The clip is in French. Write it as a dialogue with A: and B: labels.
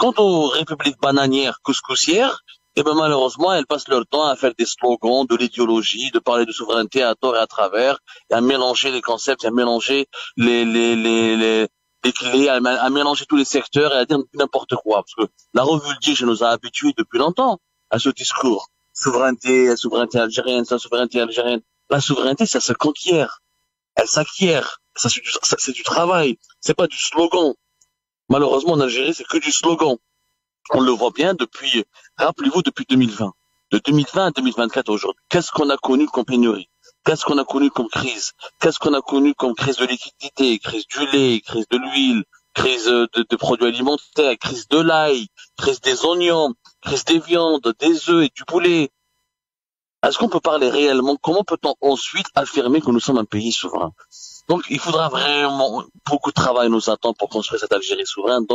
A: Quant aux républiques bananières couscoussières, eh ben malheureusement, elles passent leur temps à faire des slogans, de l'idéologie, de parler de souveraineté à tort et à travers, et à mélanger les concepts, à mélanger les les les les, clés, à, mélanger tous les secteurs et à dire n'importe quoi. Parce que la revue je nous a habitués depuis longtemps à ce discours. Souveraineté, souveraineté algérienne, souveraineté algérienne. La souveraineté, ça se conquiert. Elle s'acquiert. Ça, c'est du, travail. C'est pas du slogan. Malheureusement, en Algérie, c'est que du slogan. On le voit bien depuis, rappelez-vous, depuis 2020. De 2020 à 2024 aujourd'hui. Qu'est-ce qu'on a connu comme pénurie? Qu'est-ce qu'on a connu comme crise? Qu'est-ce qu'on a connu comme crise de liquidité, crise du lait, crise de l'huile, crise de, de, produits alimentaires, crise de l'ail, crise des oignons, crise des viandes, des œufs et du poulet? Est-ce qu'on peut parler réellement? Comment peut-on ensuite affirmer que nous sommes un pays souverain? Donc il faudra vraiment beaucoup de travail nous attend pour construire cette Algérie souveraine.